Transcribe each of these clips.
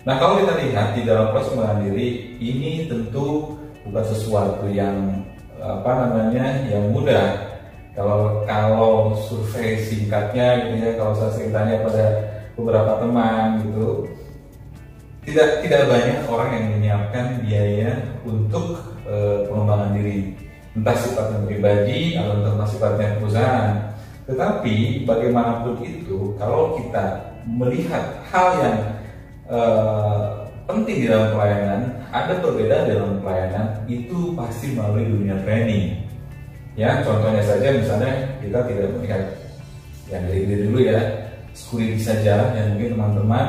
Nah kalau kita lihat di dalam proses diri ini tentu bukan sesuatu yang apa namanya yang mudah. Kalau kalau survei singkatnya gitu ya, kalau saya sering tanya pada beberapa teman gitu, tidak tidak banyak orang yang menyiapkan biaya untuk e, pengembangan diri, entah sifatnya pribadi atau entah sifatnya perusahaan. Tetapi bagaimanapun itu, kalau kita melihat hal yang e, penting di dalam pelayanan, ada perbedaan dalam pelayanan itu pasti melalui dunia training. Ya, contohnya saja misalnya kita tidak melihat yang dari diri dulu ya, security saja yang mungkin teman-teman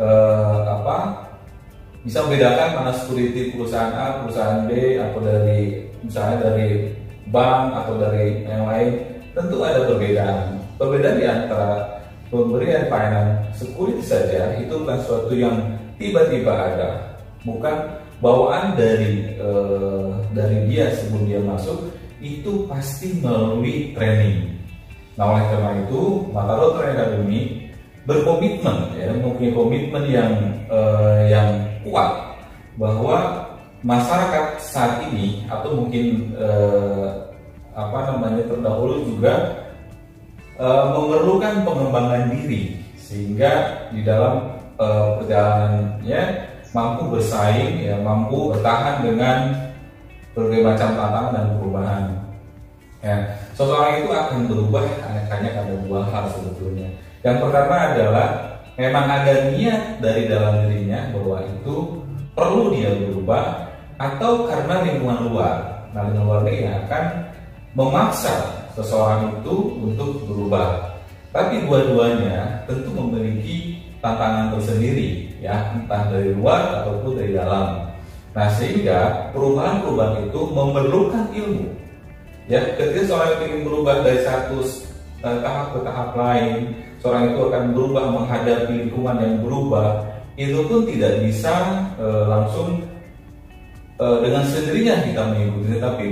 eh, apa bisa membedakan mana security perusahaan A, perusahaan B atau dari misalnya dari bank atau dari yang lain tentu ada perbedaan. Perbedaan di antara pemberian pelayanan security saja itu bukan sesuatu yang tiba-tiba ada bukan bawaan dari uh, dari dia sebelum dia masuk itu pasti melalui training. Nah oleh karena itu Matador Training Academy berkomitmen ya mempunyai komitmen yang uh, yang kuat bahwa masyarakat saat ini atau mungkin uh, apa namanya terdahulu juga uh, memerlukan pengembangan diri sehingga di dalam uh, perjalanannya mampu bersaing, ya, mampu bertahan dengan berbagai macam tantangan dan perubahan. Ya, seseorang itu akan berubah hanya ada dua hal sebetulnya. Yang pertama adalah memang ada niat dari dalam dirinya bahwa itu perlu dia berubah atau karena lingkungan luar. Nah, lingkungan luar ini akan memaksa seseorang itu untuk berubah. Tapi dua-duanya tentu memiliki tantangan tersendiri ya entah dari luar ataupun dari dalam nah sehingga perubahan-perubahan itu memerlukan ilmu ya ketika seorang itu ingin berubah dari satu uh, tahap ke tahap lain seorang itu akan berubah menghadapi lingkungan yang berubah itu pun tidak bisa uh, langsung uh, dengan sendirinya kita mengikuti tetapi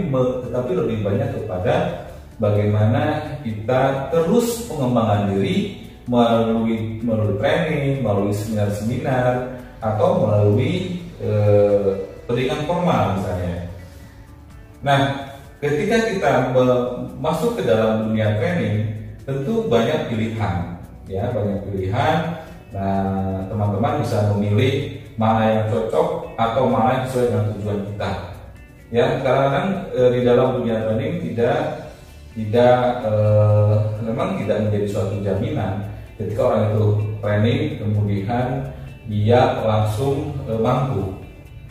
tetapi lebih banyak kepada bagaimana kita terus pengembangan diri melalui melalui training, melalui seminar-seminar atau melalui eh, pendidikan formal misalnya. Nah, ketika kita masuk ke dalam dunia training, tentu banyak pilihan, ya banyak pilihan. Nah, teman-teman bisa memilih mana yang cocok atau mana yang sesuai dengan tujuan kita. Ya, karena kan e, di dalam dunia training tidak tidak e, memang tidak menjadi suatu jaminan. Ketika orang itu training kemudian dia langsung e, mampu.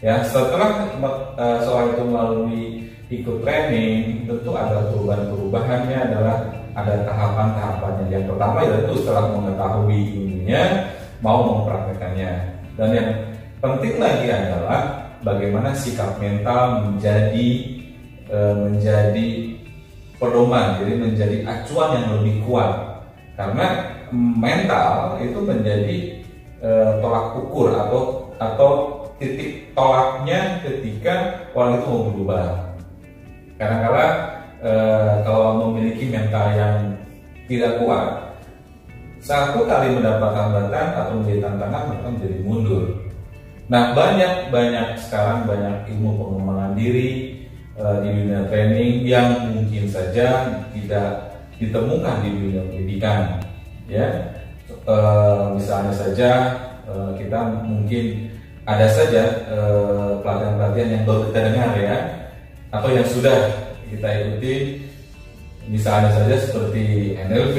Ya setelah e, seorang itu melalui ikut training tentu ada perubahan-perubahannya adalah ada tahapan-tahapannya. Yang pertama yaitu setelah mengetahui ilmunya mau mempraktekannya. Dan yang penting lagi adalah bagaimana sikap mental menjadi e, menjadi pedoman jadi menjadi acuan yang lebih kuat karena mental itu menjadi e, tolak ukur atau atau titik tolaknya ketika orang itu mau berubah. Karena kala e, kalau memiliki mental yang tidak kuat, satu kali mendapat hambatan atau menjadi tantangan maka menjadi mundur. Nah banyak banyak sekarang banyak ilmu pengembangan diri e, di dunia training yang mungkin saja tidak ditemukan di dunia pendidikan ya. E, misalnya saja e, kita mungkin ada saja eh, pelatihan-pelatihan yang baru kita dengar ya atau yang sudah kita ikuti. Misalnya saja seperti NLP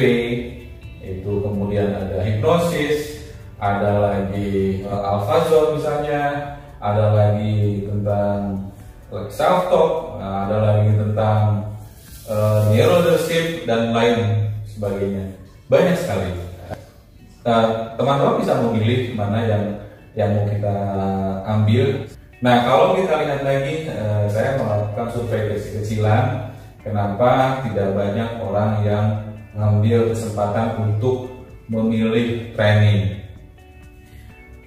itu kemudian ada hipnosis ada lagi uh, alpha zone misalnya ada lagi tentang self talk nah, ada lagi tentang uh, leadership dan lain sebagainya. Banyak sekali. Nah, teman-teman bisa memilih mana yang yang mau kita ambil. Nah kalau kita lihat lagi eh, saya melakukan survei kecil-kecilan. Kenapa tidak banyak orang yang mengambil kesempatan untuk memilih training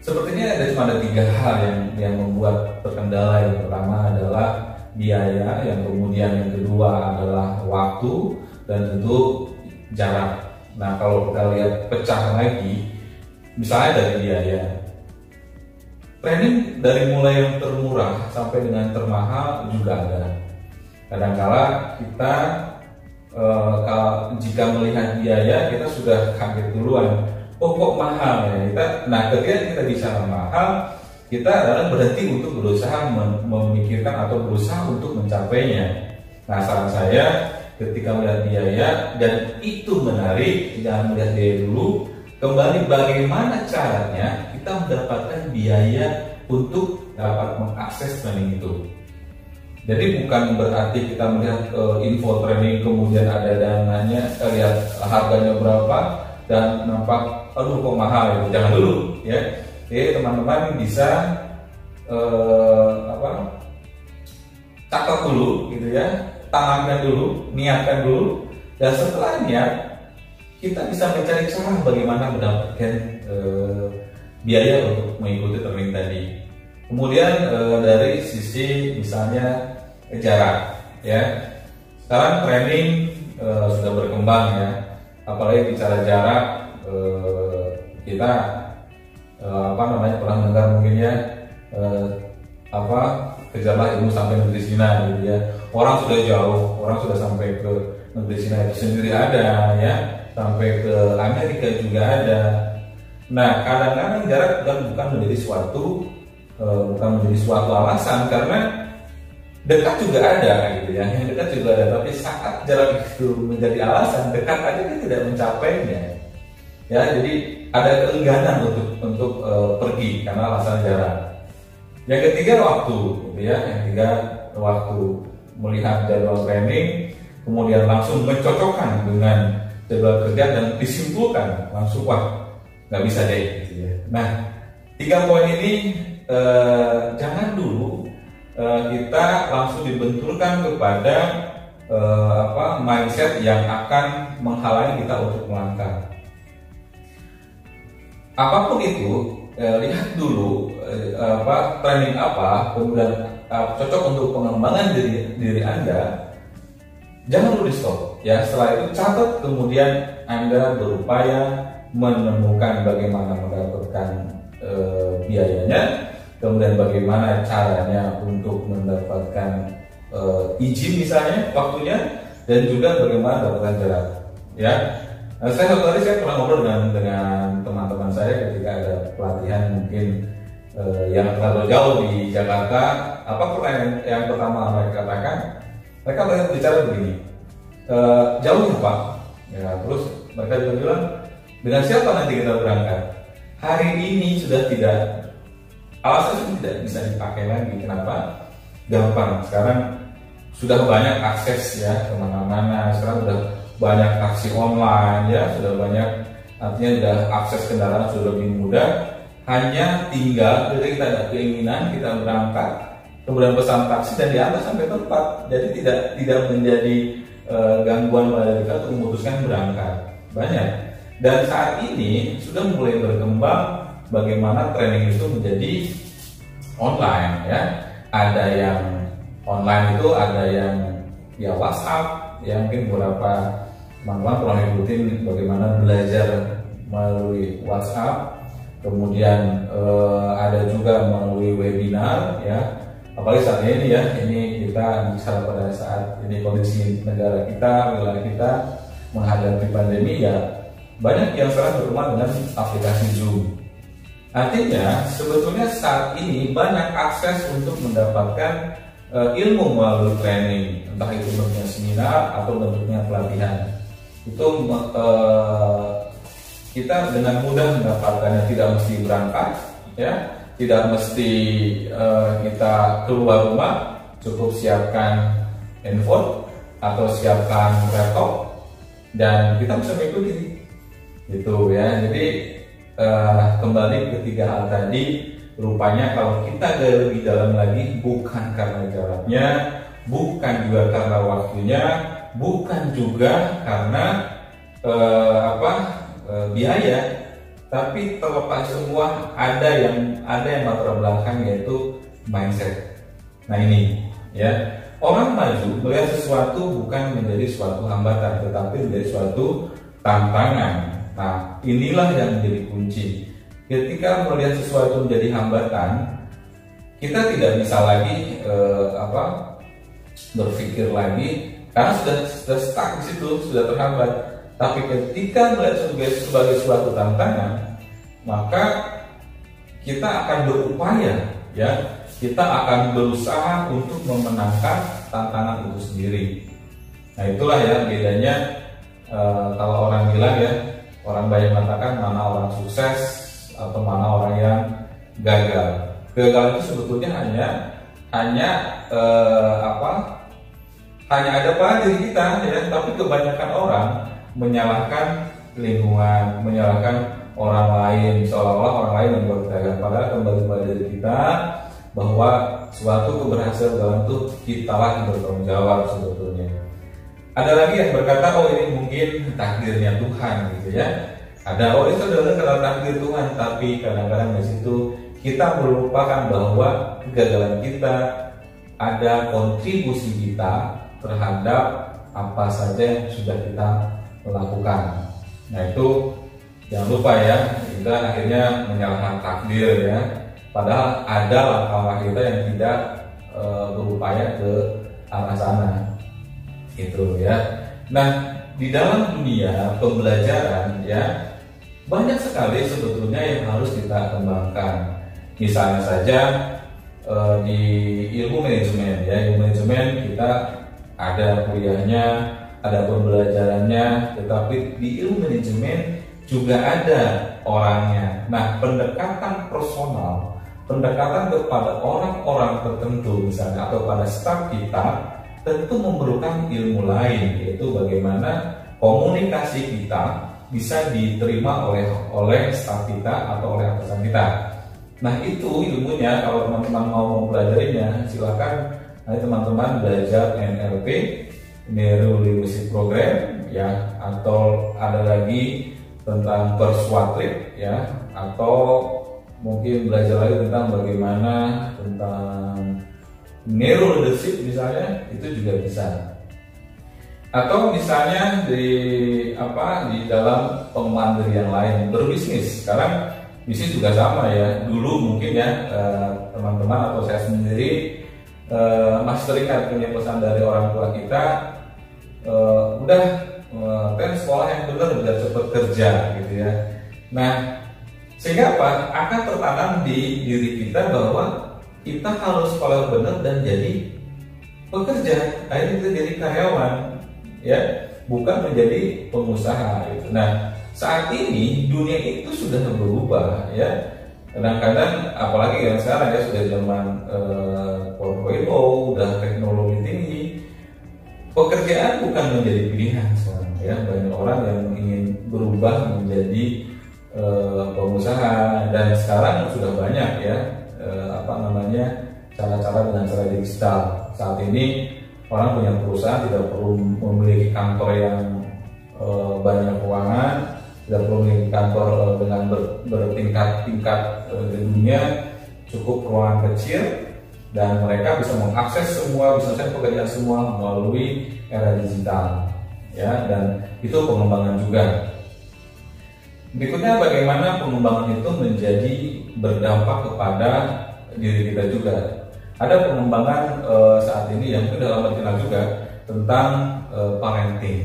sepertinya ada cuma ada tiga hal yang yang membuat terkendala. Yang pertama adalah biaya yang kemudian yang kedua adalah waktu dan tentu jarak. Nah kalau kita lihat pecah lagi misalnya dari biaya. Training dari mulai yang termurah sampai dengan termahal juga ada. Kadangkala kita e, kalau jika melihat biaya kita sudah kaget duluan oh mahal ya? Kita nah ketika kita bicara mahal kita adalah berhenti untuk berusaha memikirkan atau berusaha untuk mencapainya. Nah saran saya ketika melihat biaya dan itu menarik jangan melihat biaya dulu. Kembali bagaimana caranya kita mendapatkan biaya untuk dapat mengakses training itu. Jadi bukan berarti kita melihat uh, info training kemudian ada dananya, uh, lihat harganya berapa dan nampak aduh kok mahal ya. Jangan dulu ya. Jadi teman-teman bisa uh, apa? catat dulu gitu ya, tangankan dulu, niatkan dulu dan setelah niat kita bisa mencari cara bagaimana mendapatkan uh, biaya untuk mengikuti training tadi. Kemudian uh, dari sisi misalnya jarak ya sekarang training uh, sudah berkembang ya apalagi bicara jarak uh, kita uh, apa namanya pernah dengar mungkin ya uh, apa kejarlah ilmu sampai negeri Cina gitu ya. Orang sudah jauh orang sudah sampai ke negeri Cina itu sendiri ada ya. Sampai ke Amerika juga ada. Nah kadang-kadang jarak bukan bukan menjadi suatu uh, bukan menjadi suatu alasan karena dekat juga ada gitu ya. Yang dekat juga ada tapi saat jarak itu menjadi alasan dekat aja kan tidak mencapainya ya jadi ada keengganan untuk untuk uh, pergi karena alasan jarak. Yang ketiga waktu gitu ya. Yang ketiga waktu melihat jadwal training kemudian langsung mencocokkan dengan jadwal kerja dan disimpulkan langsung wah nggak bisa deh gitu ya. Nah tiga poin ini eh, jangan dulu Eh, kita langsung dibenturkan kepada apa mindset yang akan menghalangi kita untuk melangkah. Apa pun itu, uh, lihat dulu uh, apa training apa, kemudian uh, cocok untuk pengembangan diri diri Anda. Jangan dulu di stop. Ya, setelah itu catat kemudian Anda berupaya menemukan bagaimana mendapatkan uh, biayanya kemudian bagaimana caranya untuk mendapatkan uh, izin misalnya waktunya dan juga bagaimana mendapatkan jarak ya nah, saya satu hari saya pernah ngobrol dengan dengan teman-teman saya ketika ada pelatihan mungkin uh, yang terlalu jauh di Jakarta. Apa pertanyaan yang pertama mereka katakan mereka banyak bicara begini e, jauhnya pak. Ya terus mereka juga bilang dengan siapa nanti kita berangkat? Hari ini sudah tidak alasan itu tidak bisa dipakai lagi. Kenapa? Gampang. Sekarang sudah banyak akses ya ke mana-mana. Sekarang sudah banyak aksi online ya. Sudah banyak artinya sudah akses kendaraan sudah lebih mudah. Hanya tinggal ketika kita ada keinginan kita berangkat kemudian pesan taksi dan diantar sampai tempat. Jadi tidak tidak menjadi e, gangguan kita untuk memutuskan berangkat. Banyak. Dan saat ini sudah mulai berkembang bagaimana training itu menjadi online ya. Ada yang online itu ada yang ya WhatsApp, ya mungkin beberapa teman-teman pernah ikutin bagaimana belajar melalui WhatsApp. Kemudian eh, ada juga melalui webinar ya. Apalagi saat ini ya, ini kita bisa pada saat ini kondisi negara kita, wilayah kita menghadapi pandemi ya banyak yang sekarang berkembang dengan aplikasi Zoom Artinya sebetulnya saat ini banyak akses untuk mendapatkan uh, ilmu melalui training, entah itu bentuknya seminar atau bentuknya pelatihan. Itu uh, kita dengan mudah mendapatkannya tidak mesti berangkat, ya, tidak mesti uh, kita keluar rumah, cukup siapkan handphone atau siapkan laptop dan kita bisa mengikuti, gitu ya. Jadi uh, kembali ketiga hal tadi rupanya kalau kita lebih dalam lagi bukan karena jaraknya bukan juga karena waktunya bukan juga karena uh, apa uh, biaya tapi terlepas semua ada yang ada yang latar belakang yaitu mindset. Nah ini ya orang maju melihat sesuatu bukan menjadi suatu hambatan tetapi menjadi suatu tantangan. Nah inilah yang menjadi kunci. Ketika melihat sesuatu menjadi hambatan, kita tidak bisa lagi eh, apa berpikir lagi karena sudah sudah stuck di situ sudah terhambat tapi ketika melihat sebagai, sebagai suatu tantangan, maka kita akan berupaya, ya, kita akan berusaha untuk memenangkan tantangan itu sendiri. Nah itulah ya bedanya e, kalau orang bilang ya, orang banyak mengatakan mana orang sukses atau mana orang yang gagal. Gagal itu sebetulnya hanya hanya e, apa? Hanya ada pada diri kita ya, tapi kebanyakan orang menyalahkan lingkungan, menyalahkan orang lain, seolah-olah orang lain yang gagal. Padahal kembali pada diri kita bahwa suatu keberhasilan dalam itu kita lah yang bertanggung jawab sebetulnya. Ada lagi yang berkata, oh ini mungkin takdirnya Tuhan gitu ya. Ada, oh itu adalah karena takdir Tuhan, tapi kadang-kadang di situ kita melupakan bahwa kegagalan kita ada kontribusi kita terhadap apa saja yang sudah kita melakukan. Nah itu jangan lupa ya, kita akhirnya menyalahkan takdir ya. Padahal ada langkah kita yang tidak e, berupaya ke arah sana. Itu ya. Nah di dalam dunia pembelajaran ya banyak sekali sebetulnya yang harus kita kembangkan. Misalnya saja e, di ilmu manajemen ya, ilmu manajemen kita ada kuliahnya ada pembelajarannya, tetapi di ilmu manajemen juga ada orangnya. Nah, pendekatan personal, pendekatan kepada orang-orang tertentu misalnya atau pada staf kita tentu memerlukan ilmu lain yaitu bagaimana komunikasi kita bisa diterima oleh oleh staf kita atau oleh atasan kita. Nah itu ilmunya kalau teman-teman mau mempelajarinya silakan teman-teman belajar NLP Neuro Leadership Program ya atau ada lagi tentang persuasif ya atau mungkin belajar lagi tentang bagaimana tentang neuro leadership misalnya itu juga bisa. Atau misalnya di apa di dalam pemandirian lain berbisnis. Sekarang bisnis juga sama ya. Dulu mungkin ya eh, teman-teman atau saya sendiri eh, mas teringat punya pesan dari orang tua kita uh, udah uh, sekolah yang benar udah cepet kerja gitu ya. Nah sehingga apa? Akan tertanam di diri kita bahwa kita harus sekolah benar dan jadi pekerja. Akhirnya kita jadi karyawan ya bukan menjadi pengusaha gitu. nah saat ini dunia itu sudah berubah ya kadang-kadang apalagi yang sekarang ya sudah zaman uh, 4.0 udah teknologi tinggi pekerjaan bukan menjadi pilihan sekarang ya. Banyak orang yang ingin berubah menjadi uh, pengusaha dan sekarang sudah banyak ya uh, apa namanya cara-cara dengan cara digital. Saat ini orang punya perusahaan tidak perlu memiliki kantor yang uh, banyak ruangan perlu memiliki kantor dengan ber, bertingkat-tingkat gedungnya cukup ruangan kecil dan mereka bisa mengakses semua bisa saya pekerjaan semua melalui era digital ya dan itu pengembangan juga. Berikutnya bagaimana pengembangan itu menjadi berdampak kepada diri kita juga? Ada pengembangan e, saat ini yang sudah dikenal juga tentang e, parenting.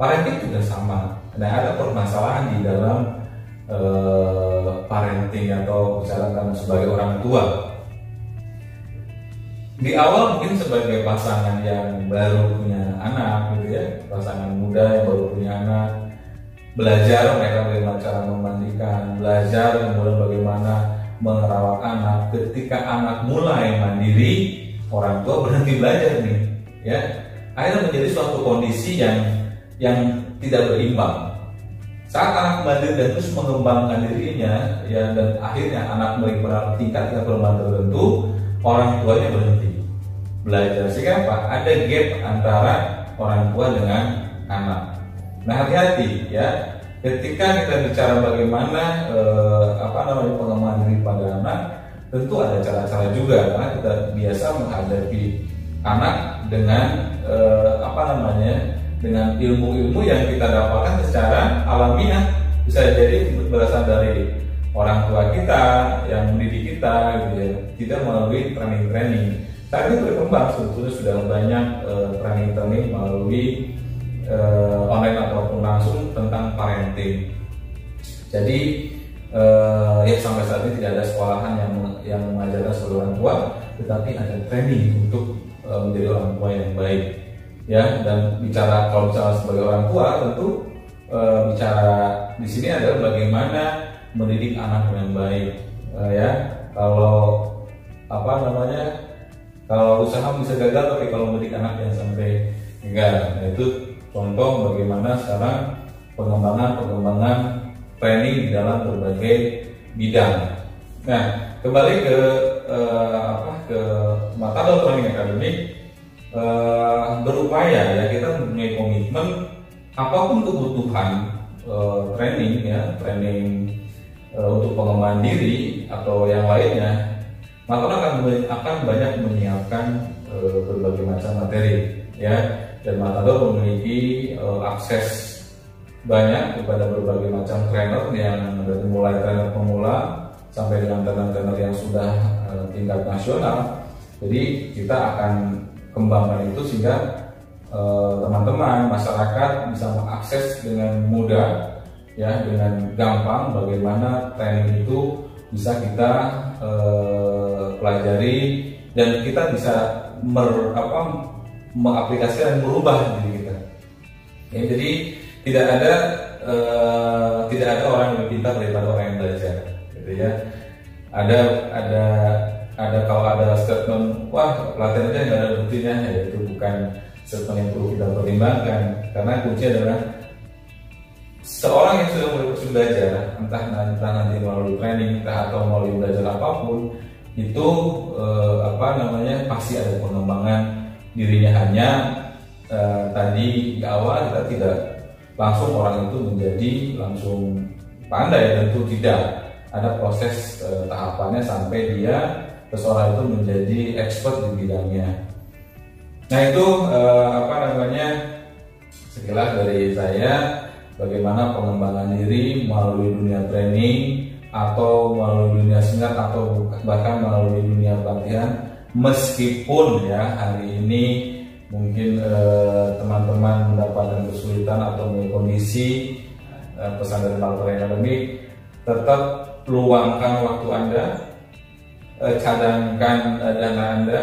Parenting juga sama nah ada permasalahan di dalam e, parenting atau misalkan sebagai orang tua. Di awal mungkin sebagai pasangan yang baru punya anak gitu ya pasangan muda yang baru punya anak belajar mereka bagaimana cara memandikan belajar kemudian bagaimana merawat anak. Ketika anak mulai mandiri orang tua berhenti belajar nih ya. Akhirnya menjadi suatu kondisi yang yang tidak berimbang. Saat anak mandiri dan terus mengembangkan dirinya ya dan akhirnya anak mulai tingkat perkembangan tertentu orang tuanya berhenti. Belajar sehingga apa ada gap antara orang tua dengan anak. Nah hati-hati ya. Ketika kita bicara bagaimana eh, apa namanya pengembangan diri pada anak tentu ada cara-cara juga. Karena kita biasa menghadapi anak dengan eh, apa namanya dengan ilmu-ilmu yang kita dapatkan secara alamiah bisa jadi berasal dari orang tua kita yang mendidik kita gitu ya. Tidak melalui training-training. Saat ini berkembang sebetulnya sudah banyak uh, training-training melalui uh, online ataupun langsung tentang parenting. Jadi uh, ya sampai saat ini tidak ada sekolahan yang yang mengajarkan sebagai orang tua tetapi ada training untuk uh, menjadi orang tua yang baik ya dan bicara kalau bicara sebagai orang tua tentu uh, bicara di sini adalah bagaimana mendidik anak dengan baik. Uh, ya kalau apa namanya kalau usaha bisa gagal tapi kalau mendidik anak yang sampai gagal. Nah, itu contoh bagaimana sekarang pengembangan pengembangan training dalam berbagai bidang. Nah kembali ke uh, apa ke Matador Training Academy uh, berupaya ya kita mempunyai komitmen apa pun kebutuhan uh, training ya training uh, untuk pengembangan diri atau yang lainnya maka akan akan banyak menyiapkan uh, berbagai macam materi ya dan Matador memiliki uh, akses banyak kepada berbagai macam trainer yang dari mulai trainer pemula sampai dengan trainer-trainer yang sudah uh, tingkat nasional. Jadi kita akan kembangkan itu sehingga teman-teman uh, masyarakat bisa mengakses dengan mudah ya dengan gampang bagaimana training itu bisa kita uh, pelajari dan kita bisa mer, apa, mengaplikasikan merubah diri kita. Ya, jadi tidak ada uh, tidak ada orang yang pintar daripada orang yang belajar, gitu ya. Ada ada ada kalau ada statement wah pelatihan aja nggak ada buktinya ya itu bukan statement yang perlu kita pertimbangkan. Karena kunci adalah seorang yang sudah mulai belajar entah entah nanti melalui training entah atau melalui belajar apa pun itu eh, apa namanya pasti ada pengembangan dirinya. Hanya eh, tadi di awal kita tidak langsung orang itu menjadi langsung pandai tentu tidak. Ada proses eh, tahapannya sampai dia seseorang itu menjadi expert di bidangnya. Nah itu eh, apa namanya sekilas dari saya bagaimana pengembangan diri melalui dunia training atau melalui dunia singkat atau bahkan melalui dunia pelatihan. Meskipun ya hari ini mungkin eh, teman-teman eh, mendapatkan kesulitan atau kondisi eh, pesan dari Academy tetap luangkan waktu anda eh, cadangkan eh, dana anda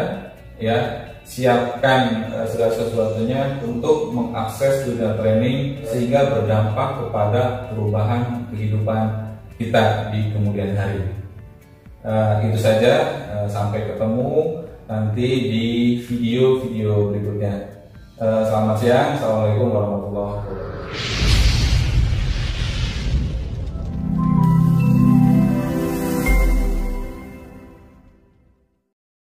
ya siapkan uh, segala sesuatunya untuk mengakses dunia training sehingga berdampak kepada perubahan kehidupan kita di kemudian hari. Uh, itu saja, sampai ketemu nanti di video-video berikutnya. Selamat siang, assalamualaikum warahmatullahi wabarakatuh.